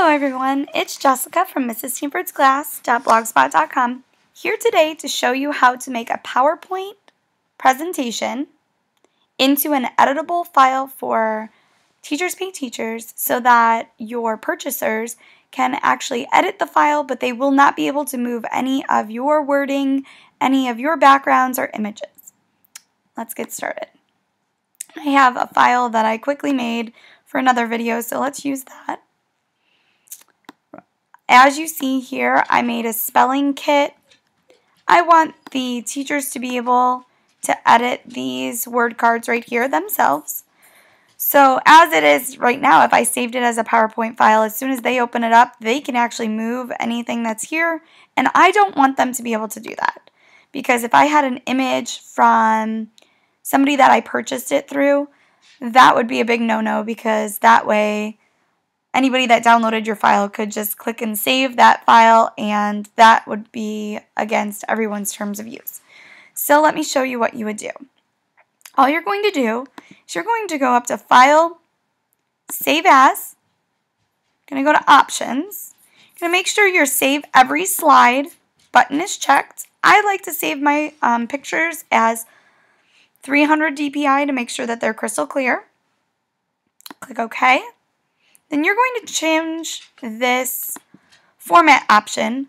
Hello everyone, it's Jessica from Mrs. Stanford's here today to show you how to make a PowerPoint presentation into an editable file for Teachers Pay Teachers so that your purchasers can actually edit the file but they will not be able to move any of your wording, any of your backgrounds or images. Let's get started. I have a file that I quickly made for another video so let's use that. As you see here, I made a spelling kit. I want the teachers to be able to edit these word cards right here themselves. So as it is right now, if I saved it as a PowerPoint file, as soon as they open it up, they can actually move anything that's here. And I don't want them to be able to do that. Because if I had an image from somebody that I purchased it through, that would be a big no-no because that way anybody that downloaded your file could just click and save that file and that would be against everyone's terms of use. So let me show you what you would do. All you're going to do is you're going to go up to File, Save As, going to go to Options, going to make sure your Save Every Slide button is checked. I like to save my um, pictures as 300 dpi to make sure that they're crystal clear. Click OK then you're going to change this format option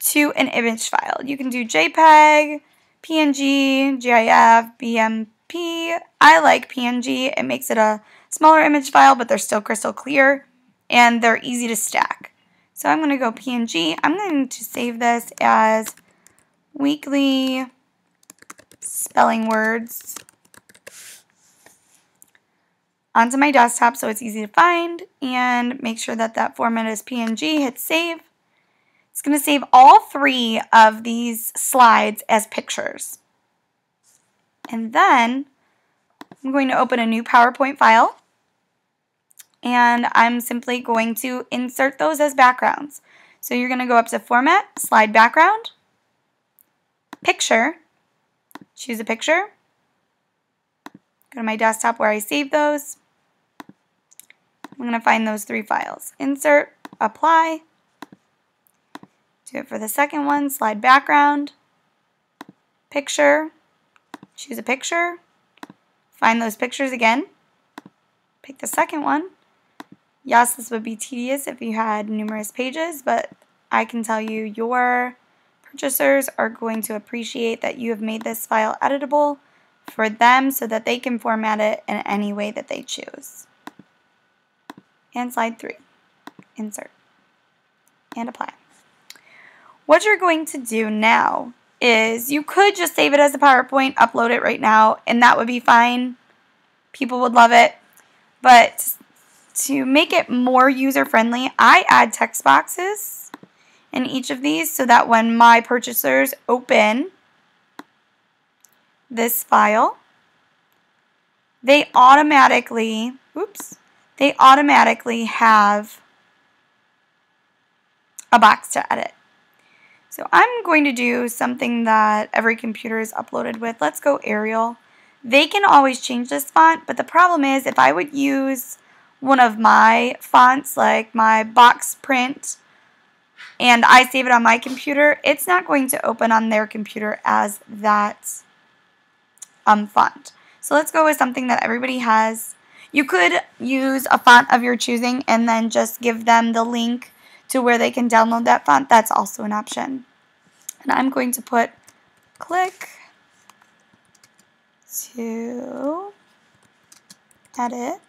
to an image file. You can do JPEG, PNG, GIF, BMP. I like PNG. It makes it a smaller image file, but they're still crystal clear, and they're easy to stack. So I'm going to go PNG. I'm going to save this as weekly spelling words onto my desktop so it's easy to find and make sure that that format is PNG. Hit save. It's going to save all three of these slides as pictures. And then I'm going to open a new PowerPoint file and I'm simply going to insert those as backgrounds. So you're going to go up to Format, Slide Background, Picture, choose a picture, go to my desktop where I saved those, I'm going to find those three files. Insert, apply, do it for the second one, slide background, picture, choose a picture, find those pictures again, pick the second one. Yes, this would be tedious if you had numerous pages, but I can tell you your purchasers are going to appreciate that you have made this file editable for them so that they can format it in any way that they choose and slide 3. Insert and apply. What you're going to do now is you could just save it as a PowerPoint, upload it right now, and that would be fine. People would love it. But to make it more user-friendly, I add text boxes in each of these so that when my purchasers open this file, they automatically, oops, they automatically have a box to edit. So I'm going to do something that every computer is uploaded with. Let's go Arial. They can always change this font, but the problem is if I would use one of my fonts, like my box print, and I save it on my computer, it's not going to open on their computer as that um, font. So let's go with something that everybody has you could use a font of your choosing and then just give them the link to where they can download that font. That's also an option. And I'm going to put click to edit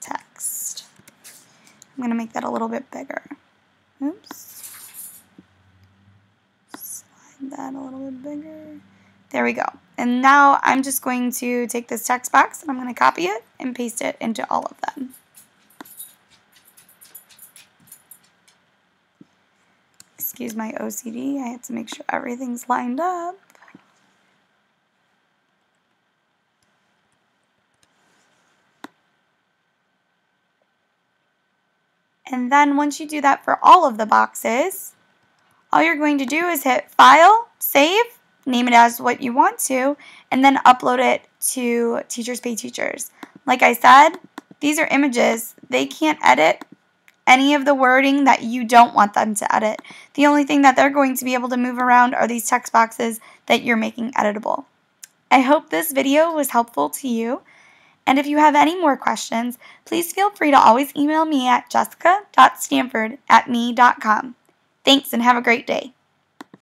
text. I'm going to make that a little bit bigger. Oops. Slide that a little bit bigger. There we go. And now I'm just going to take this text box and I'm going to copy it and paste it into all of them. Excuse my OCD, I have to make sure everything's lined up. And then once you do that for all of the boxes, all you're going to do is hit File, Save, name it as what you want to, and then upload it to Teachers Pay Teachers. Like I said, these are images. They can't edit any of the wording that you don't want them to edit. The only thing that they're going to be able to move around are these text boxes that you're making editable. I hope this video was helpful to you. And if you have any more questions, please feel free to always email me at jessica.stanford at me.com. Thanks and have a great day.